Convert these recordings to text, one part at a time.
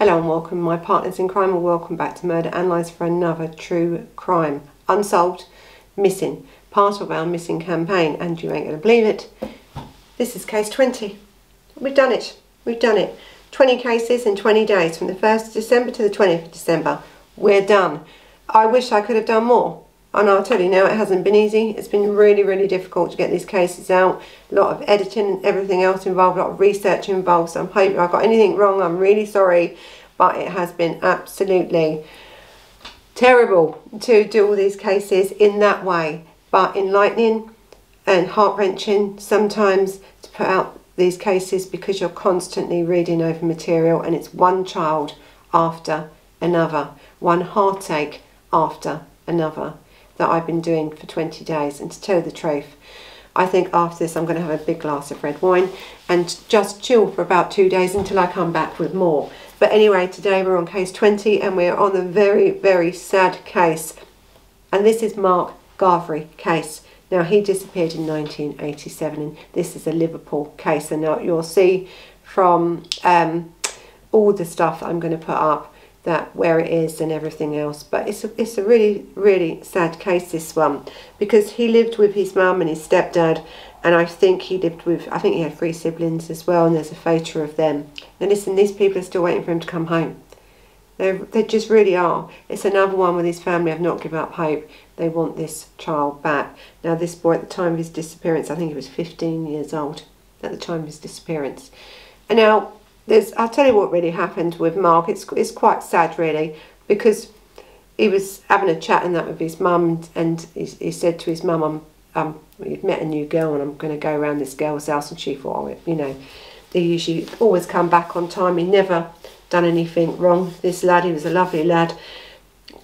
Hello and welcome, my partners in crime, and welcome back to Murder Analysed for another true crime. Unsolved, missing, part of our missing campaign, and you ain't going to believe it. This is case 20. We've done it. We've done it. 20 cases in 20 days, from the 1st of December to the 20th of December. We're done. I wish I could have done more. And I'll tell you now, it hasn't been easy. It's been really, really difficult to get these cases out. A lot of editing and everything else involved, a lot of research involved. So I'm hoping I got anything wrong. I'm really sorry but it has been absolutely terrible to do all these cases in that way, but enlightening and heart wrenching sometimes to put out these cases because you're constantly reading over material and it's one child after another, one heartache after another that I've been doing for 20 days. And to tell you the truth, I think after this I'm going to have a big glass of red wine and just chill for about two days until I come back with more. But anyway, today we're on case 20 and we're on the very, very sad case. And this is Mark Garvey case. Now, he disappeared in 1987 and this is a Liverpool case. And now you'll see from um, all the stuff I'm going to put up that where it is and everything else. But it's a, it's a really, really sad case, this one, because he lived with his mum and his stepdad and I think he lived with, I think he had three siblings as well, and there's a photo of them. And listen, these people are still waiting for him to come home. They they just really are. It's another one where his family have not given up hope. They want this child back. Now, this boy at the time of his disappearance, I think he was 15 years old at the time of his disappearance. And now, there's, I'll tell you what really happened with Mark. It's, it's quite sad, really, because he was having a chat and that with his mum, and he, he said to his mum, I'm um, we've met a new girl and I'm going to go around this girl's house. And she thought, oh, you know, they usually always come back on time. He never done anything wrong. This lad, he was a lovely lad,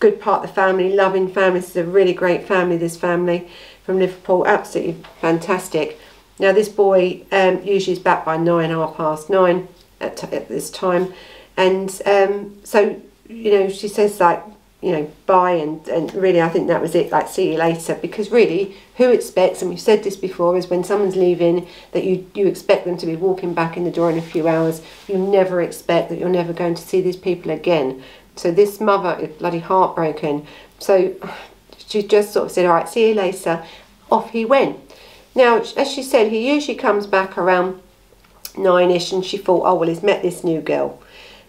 good part of the family, loving family. This is a really great family, this family from Liverpool, absolutely fantastic. Now, this boy um, usually is back by nine, half past nine at, at this time. And um, so, you know, she says, like, you know, bye and, and really I think that was it, like see you later. Because really, who expects, and we've said this before, is when someone's leaving that you, you expect them to be walking back in the door in a few hours. You never expect that you're never going to see these people again. So this mother is bloody heartbroken. So she just sort of said, all right, see you later. Off he went. Now, as she said, he usually comes back around nine-ish and she thought, oh, well, he's met this new girl.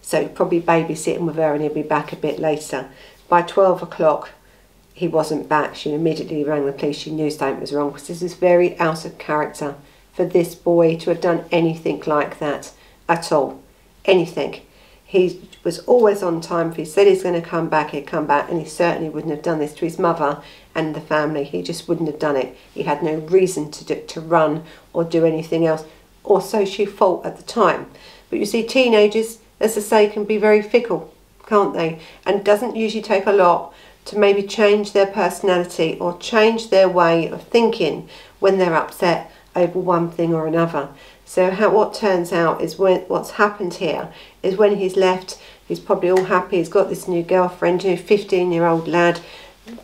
So probably babysitting with her and he'll be back a bit later. By 12 o'clock, he wasn't back. She immediately rang the police. She knew something was wrong because this is very out of character for this boy to have done anything like that at all. Anything. He was always on time. If he said he's going to come back, he'd come back, and he certainly wouldn't have done this to his mother and the family. He just wouldn't have done it. He had no reason to do, to run or do anything else, or so she thought at the time. But you see, teenagers, as I say, can be very fickle can't they? And doesn't usually take a lot to maybe change their personality or change their way of thinking when they're upset over one thing or another. So how, what turns out is when what's happened here is when he's left, he's probably all happy. He's got this new girlfriend, know, 15 year old lad,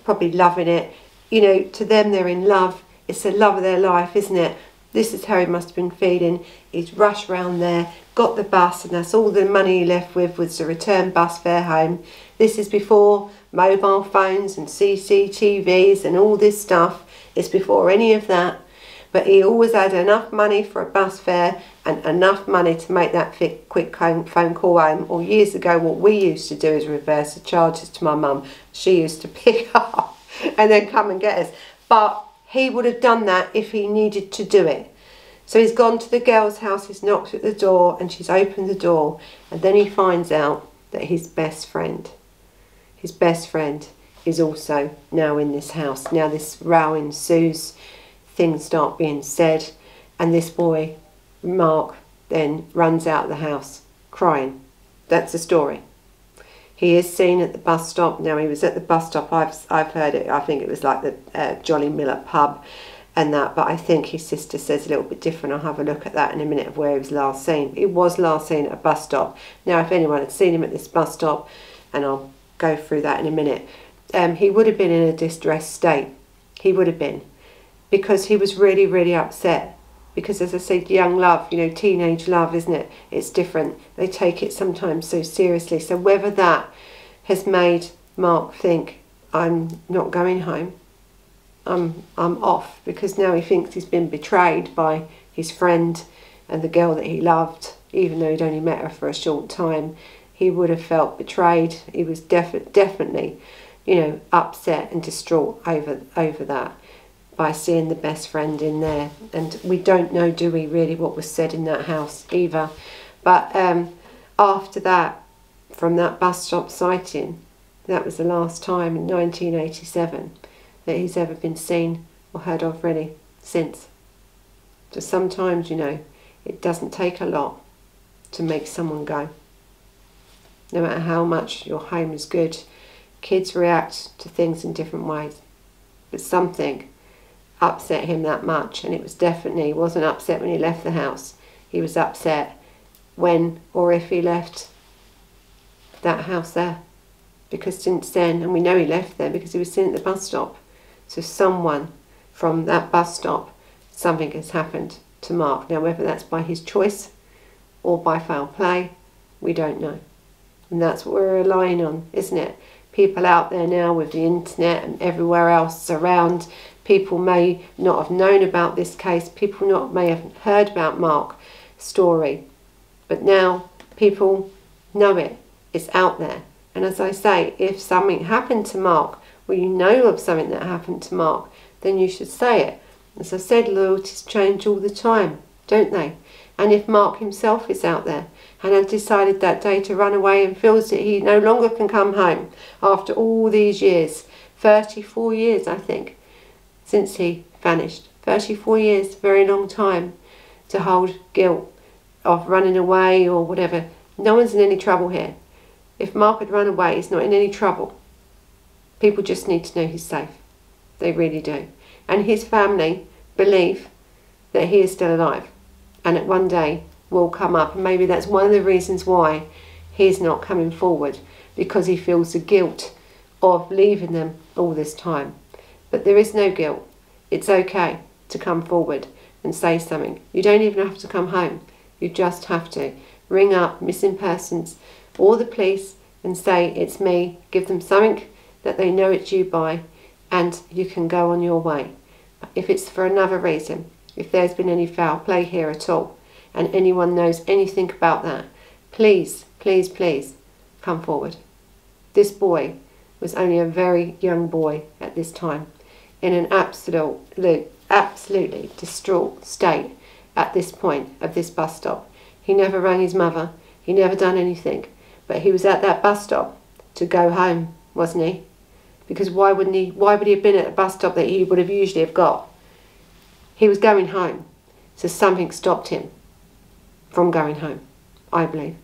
probably loving it. You know, to them they're in love. It's the love of their life, isn't it? This is how he must have been feeling. He's rushed round there, got the bus, and that's all the money he left with was the return bus fare home. This is before mobile phones and CCTVs and all this stuff. It's before any of that. But he always had enough money for a bus fare and enough money to make that quick phone call home. Or years ago, what we used to do is reverse the charges to my mum. She used to pick up and then come and get us. But he would have done that if he needed to do it. So he's gone to the girl's house, he's knocked at the door, and she's opened the door, and then he finds out that his best friend, his best friend, is also now in this house. Now this row ensues, things start being said, and this boy, Mark, then runs out of the house crying. That's the story. He is seen at the bus stop. Now he was at the bus stop. I've I've heard it. I think it was like the uh, Jolly Miller pub, and that. But I think his sister says a little bit different. I'll have a look at that in a minute of where he was last seen. He was last seen at a bus stop. Now, if anyone had seen him at this bus stop, and I'll go through that in a minute, um, he would have been in a distressed state. He would have been, because he was really really upset because as I said, young love, you know, teenage love, isn't it? It's different. They take it sometimes so seriously. So whether that has made Mark think I'm not going home, I'm I'm off because now he thinks he's been betrayed by his friend and the girl that he loved, even though he'd only met her for a short time. He would have felt betrayed. He was defi- definitely, you know, upset and distraught over over that by seeing the best friend in there. And we don't know, do we, really, what was said in that house either. But um, after that, from that bus stop sighting, that was the last time in 1987 that he's ever been seen or heard of really since. So sometimes, you know, it doesn't take a lot to make someone go. No matter how much your home is good, kids react to things in different ways. But something upset him that much, and it was definitely he wasn't upset when he left the house. He was upset when or if he left that house there, because since then, and we know he left there because he was seen at the bus stop. So someone from that bus stop, something has happened to Mark. Now whether that's by his choice or by foul play, we don't know. And that's what we're relying on, isn't it? People out there now with the internet and everywhere else around People may not have known about this case. People not may have heard about Mark's story, but now people know it. It's out there. And as I say, if something happened to Mark, or you know of something that happened to Mark, then you should say it. As I said, loyalties change all the time, don't they? And if Mark himself is out there and has decided that day to run away and feels that he no longer can come home after all these years, 34 years, I think, since he vanished. 34 years, very long time to hold guilt of running away or whatever. No one's in any trouble here. If Mark had run away, he's not in any trouble. People just need to know he's safe. They really do. And his family believe that he is still alive and that one day will come up. Maybe that's one of the reasons why he's not coming forward because he feels the guilt of leaving them all this time. But there is no guilt. It's okay to come forward and say something. You don't even have to come home. You just have to ring up missing persons or the police and say it's me. Give them something that they know it's you by and you can go on your way. If it's for another reason, if there's been any foul play here at all and anyone knows anything about that, please, please, please come forward. This boy was only a very young boy at this time in an absolute, absolutely distraught state at this point of this bus stop. He never rang his mother. He never done anything. But he was at that bus stop to go home, wasn't he? Because why wouldn't he? Why would he have been at a bus stop that he would have usually have got? He was going home, so something stopped him from going home. I believe.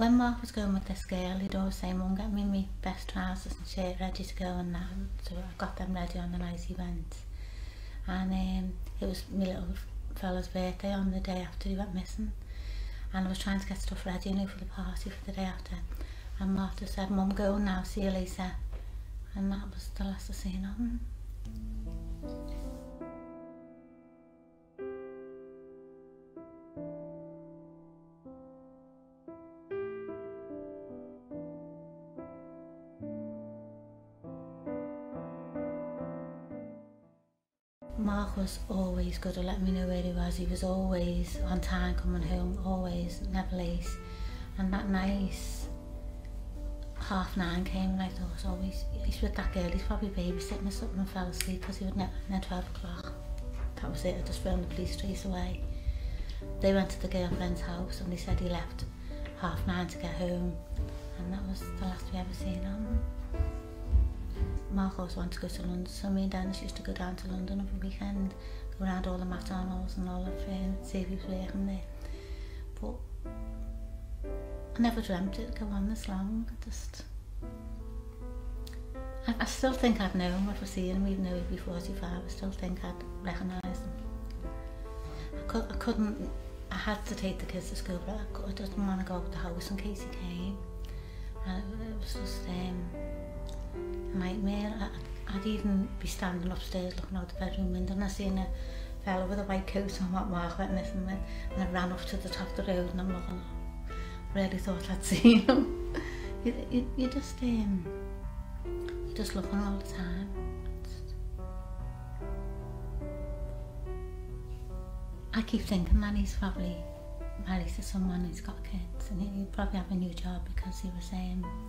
when Mark was going with this girl, he'd always say, Mum, get me my best trousers and shirt ready to go and that. So I got them ready on the night he went. And um, it was my little fella's birthday on the day after he went missing. And I was trying to get stuff ready, you know, for the party for the day after. And Martha said, Mum, go now, see you later. And that was the last I seen of him. Mark was always good at letting me know where he was. He was always on time coming home, always, never late. And that nice half nine came and I thought, oh, he's, he's with that girl, he's probably babysitting or something and fell asleep because he would never in 12 o'clock. That was it, I just phoned the police straight away. They went to the girlfriend's house and they said he left half nine to get home and that was the last we ever seen him. Marcos went to go to London, so me and Dennis used to go down to London every weekend, go around all the McDonald's and all the things, see if he was working there. But I never dreamt it'd go on this long. I just... I, I still think I'd know him if I see him, even though he'd be 45, I still think I'd recognise him. I, could, I couldn't, I had to take the kids to school, but I, I didn't want to go up the house in case he came. And it was just, um, nightmare. I, I'd even be standing upstairs looking out the bedroom window and I seen a fella with a white coat on what mark went missing and, and I ran off to the top of the road and I'm looking really thought I'd seen him. you, you, you just um, you're just looking all the time. I keep thinking that he's probably married to someone who's got kids and he'd probably have a new job because he was saying um,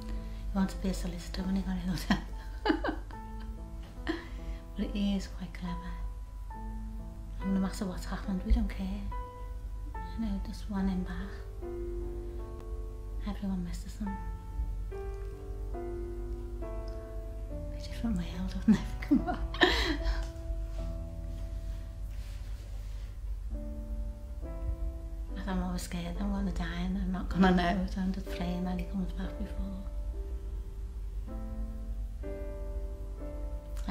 he wanted to be a solicitor when he got out. but it is quite clever. No matter what's happened, we don't care. You know, just one in back. Everyone misses them. A different world, I've never come back. I'm always scared I'm going to die and I'm not going to uh, know, so I'm just praying that he comes back before.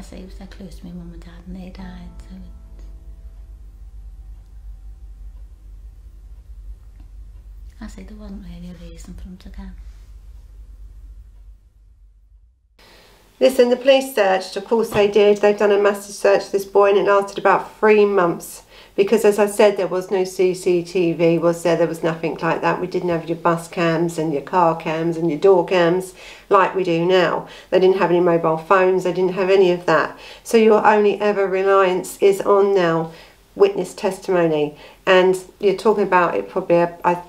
I say he was that close to my mum and dad and they died, so. I say there wasn't really a reason for him to go. Listen, the police searched, of course they did. They've done a massive search for this boy and it lasted about three months because as I said there was no CCTV was there? There was nothing like that. We didn't have your bus cams and your car cams and your door cams like we do now. They didn't have any mobile phones. They didn't have any of that. So your only ever reliance is on now witness testimony. And you're talking about it probably I,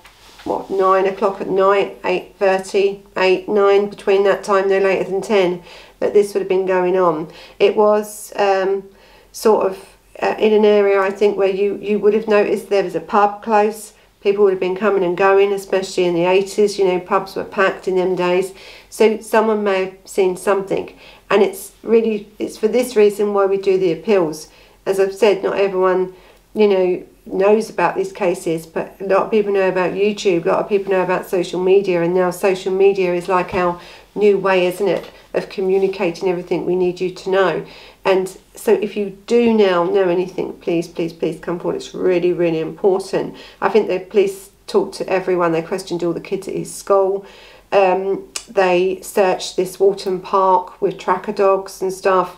what nine o'clock at night eight thirty, eight nine between that time no later than 10 that this would have been going on. It was um, sort of uh, in an area I think where you, you would have noticed there was a pub close. People would have been coming and going, especially in the 80s. You know, pubs were packed in them days. So someone may have seen something. And it's really, it's for this reason why we do the appeals. As I've said, not everyone, you know, knows about these cases, but a lot of people know about YouTube, a lot of people know about social media, and now social media is like our new way, isn't it, of communicating everything we need you to know. And so if you do now know anything, please, please, please come forward. It's really, really important. I think the police talked to everyone. They questioned all the kids at his school. Um, they searched this Walton Park with tracker dogs and stuff.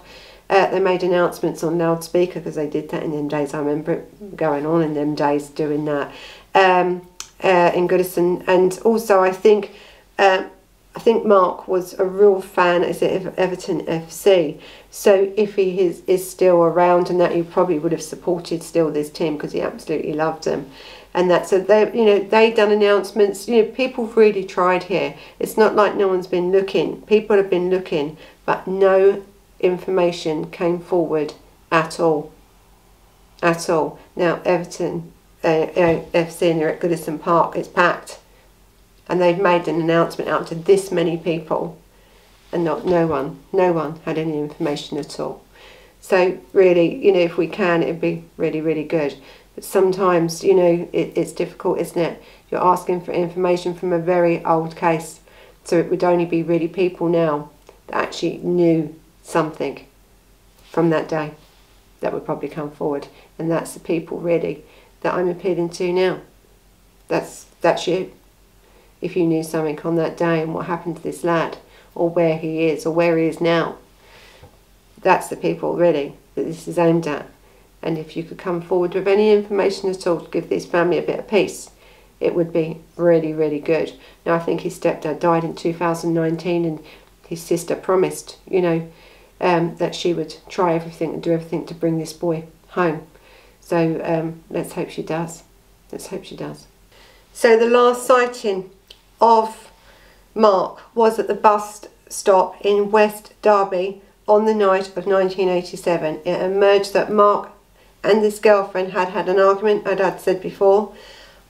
Uh, they made announcements on loudspeaker because they did that in them days. I remember it going on in them days doing that um, uh, in Goodison. And also, I think uh, I think Mark was a real fan of Everton FC. So if he is, is still around and that he probably would have supported still this team because he absolutely loved them. And that so they you know they've done announcements, you know, people really tried here. It's not like no one's been looking. People have been looking, but no information came forward at all. At all. Now Everton uh, uh, FC and they're at Goodison Park, it's packed and they've made an announcement out to this many people. And not no one no one had any information at all. So really you know if we can it'd be really really good. But sometimes you know it, it's difficult isn't it? You're asking for information from a very old case. So it would only be really people now that actually knew something from that day that would probably come forward. And that's the people really that I'm appealing to now. That's that's you if you knew something on that day and what happened to this lad or where he is or where he is now. That's the people really that this is aimed at. And if you could come forward with any information at all to give this family a bit of peace, it would be really, really good. Now, I think his stepdad died in 2019 and his sister promised, you know, um, that she would try everything and do everything to bring this boy home. So um, let's hope she does. Let's hope she does. So the last sighting of Mark was at the bus stop in West Derby on the night of 1987. It emerged that Mark and his girlfriend had had an argument, as I'd said before,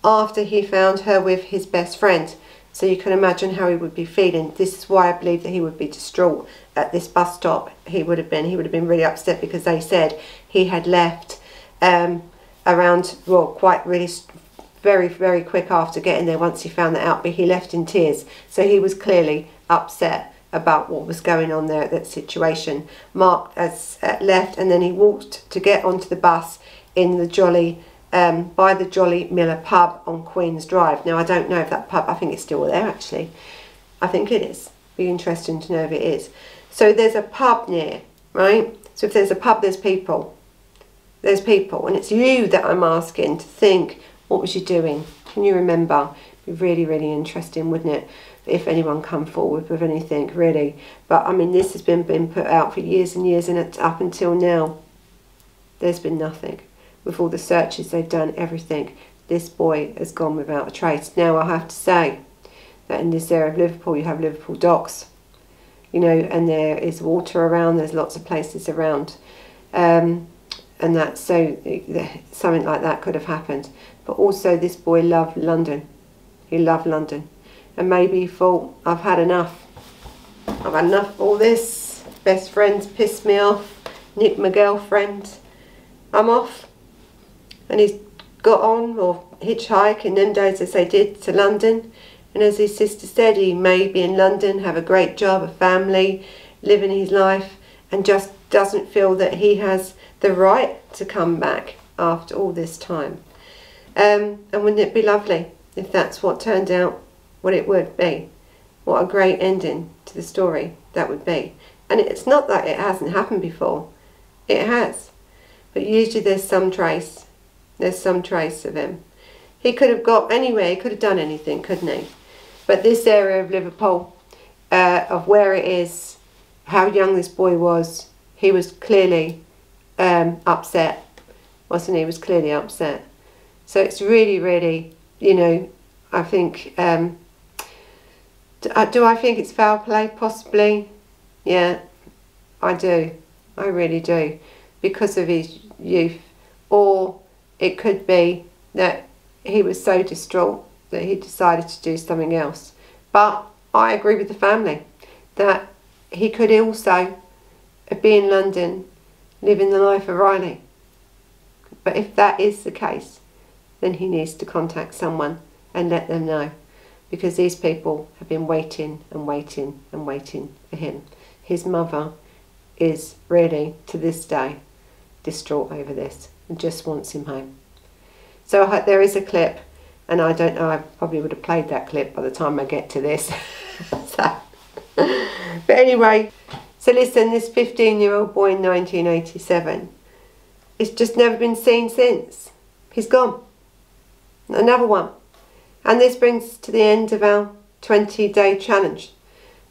after he found her with his best friend. So you can imagine how he would be feeling. This is why I believe that he would be distraught at this bus stop. He would have been. He would have been really upset because they said he had left um, around, well, quite really very, very quick after getting there once he found that out, but he left in tears. So he was clearly upset about what was going on there at that situation. Mark has uh, left and then he walked to get onto the bus in the Jolly, um, by the Jolly Miller pub on Queen's Drive. Now I don't know if that pub, I think it's still there actually. I think it is. Be interesting to know if it is. So there's a pub near, right? So if there's a pub, there's people. there's people, and it's you that I'm asking to think, what was you doing? Can you remember? Be really, really interesting, wouldn't it? If anyone come forward with anything, really. But I mean, this has been been put out for years and years, and it's up until now, there's been nothing. With all the searches they've done, everything, this boy has gone without a trace. Now I have to say that in this area of Liverpool, you have Liverpool docks, you know, and there is water around. There's lots of places around. Um, and that so something like that could have happened. But also, this boy loved London. He loved London, and maybe he thought, "I've had enough. I've had enough of all this. Best friends pissed me off. Nick, my girlfriend. I'm off." And he's got on or hitchhike in them days as they did to London. And as his sister said, he may be in London, have a great job, a family, living his life, and just doesn't feel that he has the right to come back after all this time. Um, and wouldn't it be lovely if that's what turned out what it would be? What a great ending to the story that would be. And it's not that it hasn't happened before, it has. But usually there's some trace, there's some trace of him. He could have got anywhere, he could have done anything, couldn't he? But this area of Liverpool, uh, of where it is, how young this boy was, he was clearly um, upset, wasn't he? He was clearly upset. So it's really, really, you know, I think, um, do, uh, do I think it's foul play? Possibly. Yeah, I do. I really do. Because of his youth. Or it could be that he was so distraught that he decided to do something else. But I agree with the family that he could also be in London living the life of Riley. But if that is the case, then he needs to contact someone and let them know because these people have been waiting and waiting and waiting for him. His mother is really, to this day, distraught over this and just wants him home. So there is a clip, and I don't know, I probably would have played that clip by the time I get to this. so, but anyway, so listen, this 15 year old boy in 1987, it's just never been seen since. He's gone. Another one. And this brings to the end of our 20 day challenge.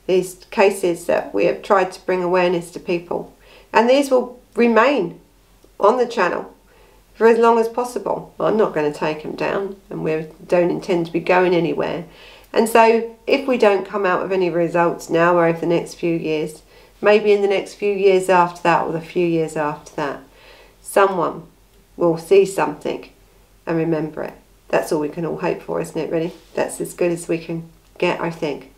These cases that we have tried to bring awareness to people. And these will remain on the channel for as long as possible. I'm not going to take them down and we don't intend to be going anywhere. And so if we don't come out with any results now or over the next few years, maybe in the next few years after that or the few years after that, someone will see something and remember it. That's all we can all hope for, isn't it, really? That's as good as we can get, I think.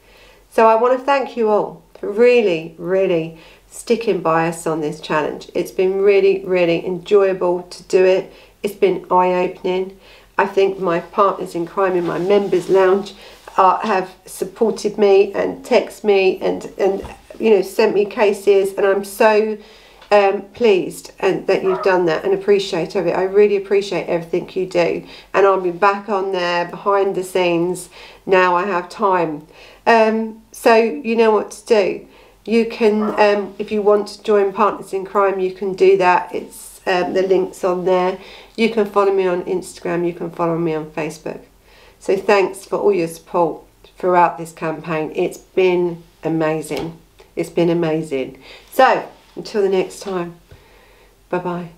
So I want to thank you all for really, really sticking by us on this challenge. It's been really, really enjoyable to do it. It's been eye-opening. I think my partners in crime in my members lounge uh, have supported me and text me and, and you know, sent me cases, and I'm so um, pleased and that you've done that and appreciate of it. I really appreciate everything you do, and I'll be back on there behind the scenes now. I have time, um, so you know what to do. You can, um, if you want to join Partners in Crime, you can do that. It's um, the links on there. You can follow me on Instagram. You can follow me on Facebook. So thanks for all your support throughout this campaign. It's been amazing. It's been amazing. So, until the next time, bye bye.